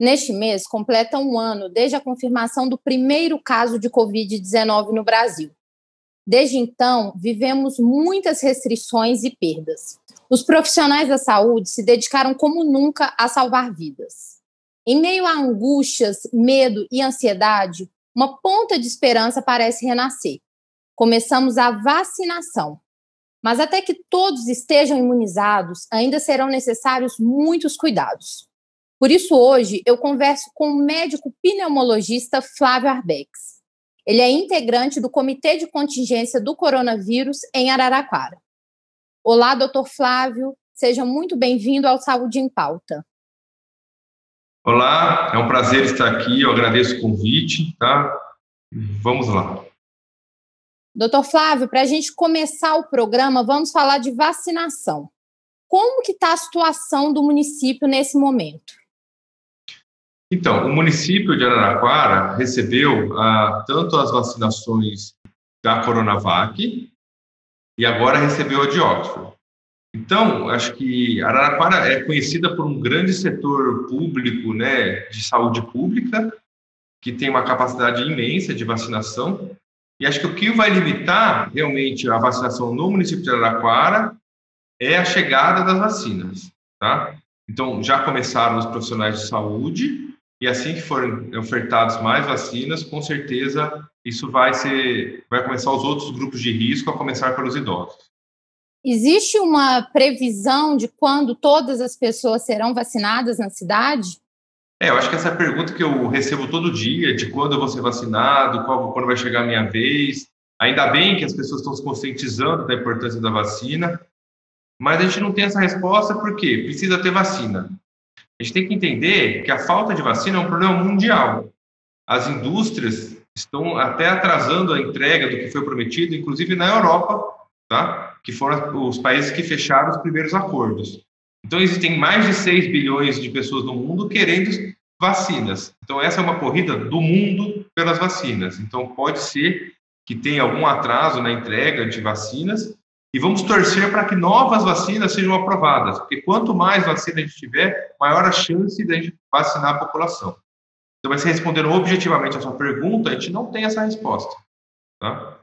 Neste mês, completa um ano desde a confirmação do primeiro caso de Covid-19 no Brasil. Desde então, vivemos muitas restrições e perdas. Os profissionais da saúde se dedicaram como nunca a salvar vidas. Em meio a angústias, medo e ansiedade, uma ponta de esperança parece renascer. Começamos a vacinação. Mas até que todos estejam imunizados, ainda serão necessários muitos cuidados. Por isso, hoje, eu converso com o médico pneumologista Flávio Arbex. Ele é integrante do Comitê de Contingência do Coronavírus em Araraquara. Olá, doutor Flávio, seja muito bem-vindo ao Saúde em Pauta. Olá, é um prazer estar aqui, eu agradeço o convite, tá? Vamos lá. Doutor Flávio, para a gente começar o programa, vamos falar de vacinação. Como que está a situação do município nesse momento? Então, o município de Araraquara recebeu ah, tanto as vacinações da Coronavac e agora recebeu a de Oxford. Então, acho que Araraquara é conhecida por um grande setor público, né, de saúde pública, que tem uma capacidade imensa de vacinação. E acho que o que vai limitar realmente a vacinação no município de Araraquara é a chegada das vacinas, tá? Então, já começaram os profissionais de saúde, e assim que forem ofertados mais vacinas, com certeza isso vai ser, vai começar os outros grupos de risco, a começar pelos idosos. Existe uma previsão de quando todas as pessoas serão vacinadas na cidade? É, eu acho que essa é a pergunta que eu recebo todo dia, de quando eu vou ser vacinado, qual, quando vai chegar a minha vez. Ainda bem que as pessoas estão se conscientizando da importância da vacina, mas a gente não tem essa resposta porque precisa ter vacina. A gente tem que entender que a falta de vacina é um problema mundial. As indústrias estão até atrasando a entrega do que foi prometido, inclusive na Europa, tá? que foram os países que fecharam os primeiros acordos. Então, existem mais de 6 bilhões de pessoas no mundo querendo vacinas. Então, essa é uma corrida do mundo pelas vacinas. Então, pode ser que tenha algum atraso na entrega de vacinas, e vamos torcer para que novas vacinas sejam aprovadas, porque quanto mais vacina a gente tiver, maior a chance de gente vacinar a população. Então, mas respondendo objetivamente a sua pergunta, a gente não tem essa resposta. Tá?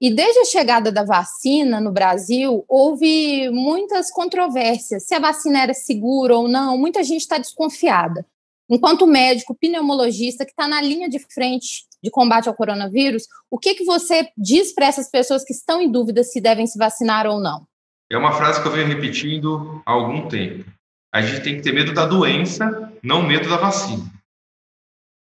E desde a chegada da vacina no Brasil, houve muitas controvérsias se a vacina era segura ou não. Muita gente está desconfiada. Enquanto médico pneumologista que está na linha de frente de combate ao coronavírus, o que, que você diz para essas pessoas que estão em dúvida se devem se vacinar ou não? É uma frase que eu venho repetindo há algum tempo. A gente tem que ter medo da doença, não medo da vacina.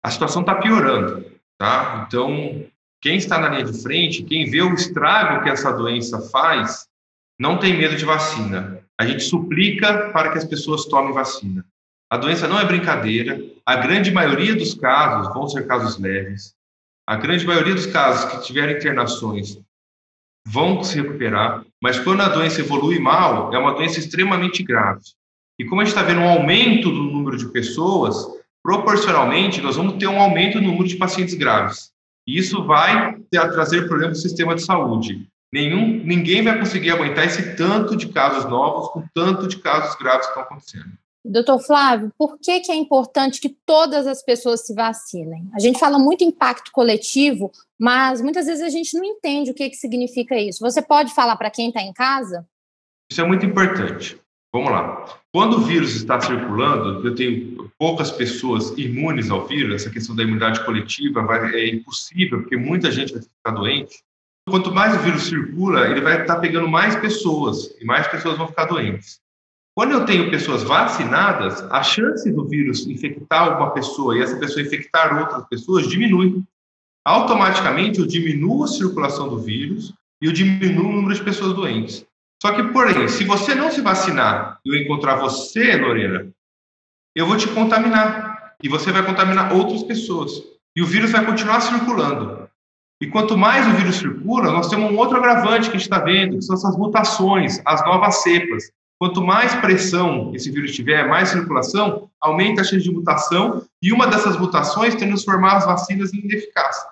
A situação está piorando, tá? Então, quem está na linha de frente, quem vê o estrago que essa doença faz, não tem medo de vacina. A gente suplica para que as pessoas tomem vacina. A doença não é brincadeira. A grande maioria dos casos vão ser casos leves. A grande maioria dos casos que tiverem internações vão se recuperar, mas quando a doença evolui mal, é uma doença extremamente grave. E como a gente está vendo um aumento do número de pessoas, proporcionalmente, nós vamos ter um aumento no número de pacientes graves. E isso vai trazer problemas no sistema de saúde. Nenhum, ninguém vai conseguir aguentar esse tanto de casos novos com tanto de casos graves que estão acontecendo. Doutor Flávio, por que, que é importante que todas as pessoas se vacinem? A gente fala muito impacto coletivo, mas muitas vezes a gente não entende o que, que significa isso. Você pode falar para quem está em casa? Isso é muito importante. Vamos lá. Quando o vírus está circulando, eu tenho poucas pessoas imunes ao vírus, essa questão da imunidade coletiva é impossível, porque muita gente vai ficar doente. Quanto mais o vírus circula, ele vai estar tá pegando mais pessoas, e mais pessoas vão ficar doentes. Quando eu tenho pessoas vacinadas, a chance do vírus infectar uma pessoa e essa pessoa infectar outras pessoas diminui. Automaticamente eu diminuo a circulação do vírus e eu diminuo o número de pessoas doentes. Só que, porém, se você não se vacinar e eu encontrar você, Lorena, eu vou te contaminar e você vai contaminar outras pessoas. E o vírus vai continuar circulando. E quanto mais o vírus circula, nós temos um outro agravante que a gente está vendo, que são essas mutações, as novas cepas. Quanto mais pressão esse vírus tiver, mais circulação, aumenta a chance de mutação e uma dessas mutações transformar as vacinas em ineficazes.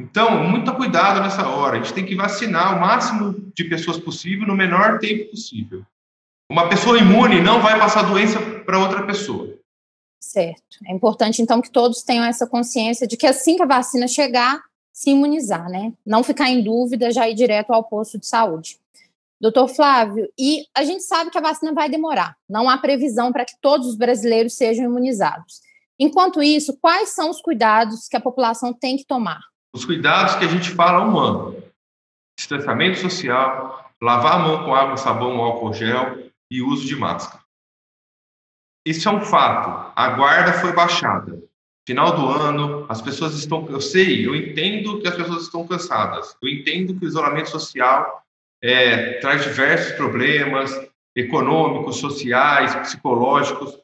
Então, muito cuidado nessa hora. A gente tem que vacinar o máximo de pessoas possível no menor tempo possível. Uma pessoa imune não vai passar doença para outra pessoa. Certo. É importante, então, que todos tenham essa consciência de que assim que a vacina chegar, se imunizar, né? Não ficar em dúvida, já ir direto ao posto de saúde. Doutor Flávio, e a gente sabe que a vacina vai demorar, não há previsão para que todos os brasileiros sejam imunizados. Enquanto isso, quais são os cuidados que a população tem que tomar? Os cuidados que a gente fala há um ano: distanciamento social, lavar a mão com água, sabão álcool gel e uso de máscara. Isso é um fato. A guarda foi baixada. Final do ano, as pessoas estão. Eu sei, eu entendo que as pessoas estão cansadas. Eu entendo que o isolamento social é, traz diversos problemas econômicos, sociais, psicológicos,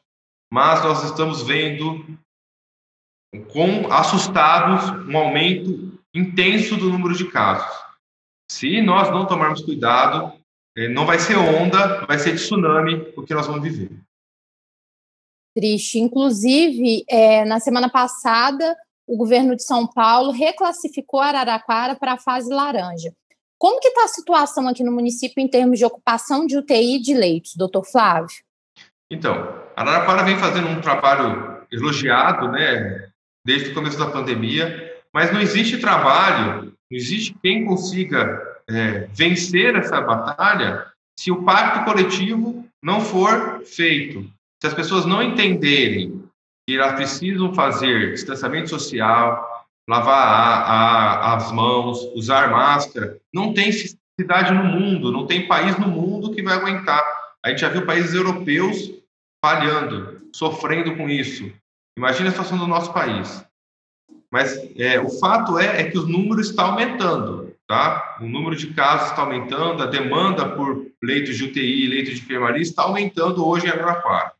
mas nós estamos vendo com assustados um aumento intenso do número de casos. Se nós não tomarmos cuidado, é, não vai ser onda, vai ser tsunami o que nós vamos viver triste. Inclusive, é, na semana passada, o governo de São Paulo reclassificou Araraquara para a fase laranja. Como que está a situação aqui no município em termos de ocupação de UTI de leitos, doutor Flávio? Então, Araraquara vem fazendo um trabalho elogiado, né, desde o começo da pandemia, mas não existe trabalho, não existe quem consiga é, vencer essa batalha se o pacto coletivo não for feito. Se as pessoas não entenderem que elas precisam fazer distanciamento social, lavar a, a, as mãos, usar máscara, não tem cidade no mundo, não tem país no mundo que vai aguentar. A gente já viu países europeus falhando, sofrendo com isso. Imagina a situação do nosso país. Mas é, o fato é, é que o número está aumentando, tá? O número de casos está aumentando, a demanda por leitos de UTI, leitos de enfermaria está aumentando hoje em Araraquara.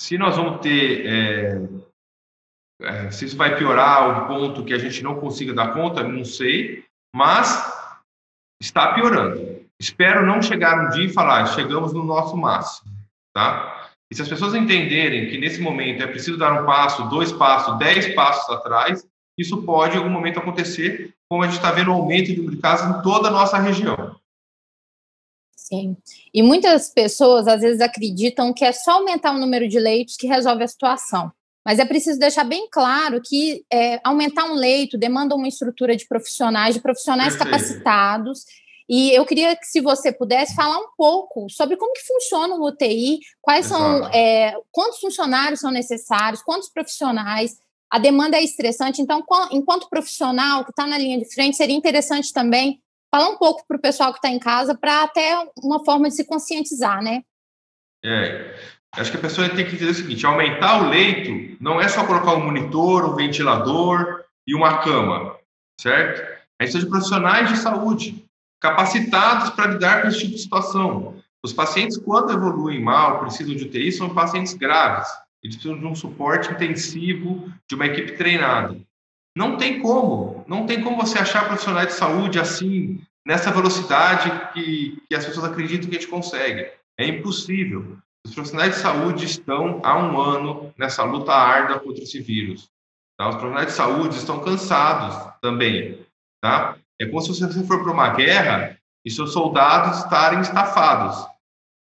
Se nós vamos ter. É, é, se isso vai piorar ao ponto que a gente não consiga dar conta, não sei, mas está piorando. Espero não chegar um dia e falar, chegamos no nosso máximo, tá? E se as pessoas entenderem que nesse momento é preciso dar um passo, dois passos, dez passos atrás, isso pode em algum momento acontecer, como a gente está vendo o aumento de número de casos em toda a nossa região. Sim. E muitas pessoas às vezes acreditam que é só aumentar o número de leitos que resolve a situação. Mas é preciso deixar bem claro que é, aumentar um leito demanda uma estrutura de profissionais, de profissionais Perfeito. capacitados. E eu queria que, se você pudesse, falar um pouco sobre como que funciona o UTI, quais Exato. são, é, quantos funcionários são necessários, quantos profissionais. A demanda é estressante, então, enquanto profissional que está na linha de frente, seria interessante também falar um pouco para o pessoal que está em casa, para até uma forma de se conscientizar, né? É, acho que a pessoa tem que entender o seguinte: aumentar o leito não é só colocar um monitor, um ventilador e uma cama, certo? A gente de profissionais de saúde capacitados para lidar com esse tipo de situação. Os pacientes, quando evoluem mal, precisam de UTI, são pacientes graves. Eles precisam de um suporte intensivo, de uma equipe treinada. Não tem como, não tem como você achar profissionais de saúde assim, nessa velocidade que, que as pessoas acreditam que a gente consegue. É impossível. Os profissionais de saúde estão há um ano nessa luta árdua contra esse vírus. Tá? Os profissionais de saúde estão cansados também. Tá? É como se você for para uma guerra e seus soldados estarem estafados.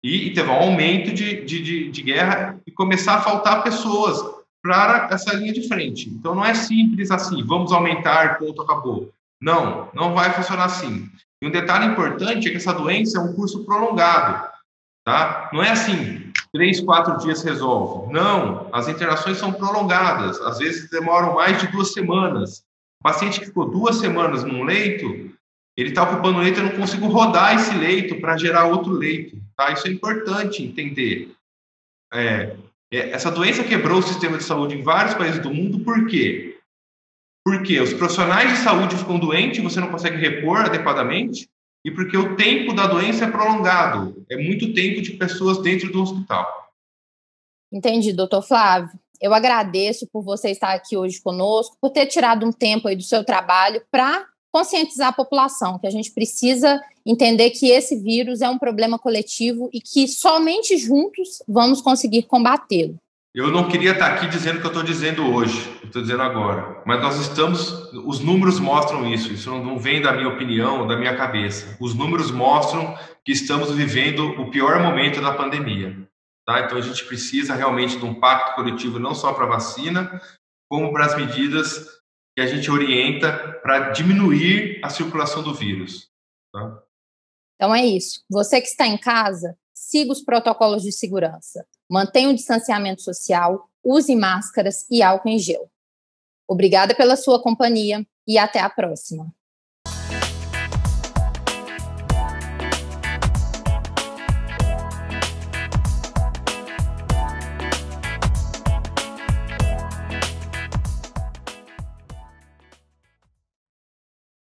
E, e teve um aumento de, de, de, de guerra e começar a faltar pessoas para essa linha de frente. Então não é simples assim, vamos aumentar, ponto, acabou. Não, não vai funcionar assim. E um detalhe importante é que essa doença é um curso prolongado, tá? Não é assim, três, quatro dias resolve. Não, as internações são prolongadas, às vezes demoram mais de duas semanas. O paciente que ficou duas semanas num leito, ele está ocupando o leito, eu não consigo rodar esse leito para gerar outro leito, tá? Isso é importante entender. É, é, essa doença quebrou o sistema de saúde em vários países do mundo, por quê? Porque os profissionais de saúde ficam doentes, você não consegue repor adequadamente, e porque o tempo da doença é prolongado. É muito tempo de pessoas dentro do hospital. Entendi, doutor Flávio. Eu agradeço por você estar aqui hoje conosco, por ter tirado um tempo aí do seu trabalho para conscientizar a população que a gente precisa entender que esse vírus é um problema coletivo e que somente juntos vamos conseguir combatê-lo. Eu não queria estar aqui dizendo o que eu estou dizendo hoje, estou dizendo agora, mas nós estamos, os números mostram isso, isso não vem da minha opinião, da minha cabeça. Os números mostram que estamos vivendo o pior momento da pandemia. Tá? Então, a gente precisa realmente de um pacto coletivo, não só para a vacina, como para as medidas que a gente orienta para diminuir a circulação do vírus. Tá? Então, é isso. Você que está em casa, siga os protocolos de segurança. Mantenha o distanciamento social, use máscaras e álcool em gel. Obrigada pela sua companhia e até a próxima.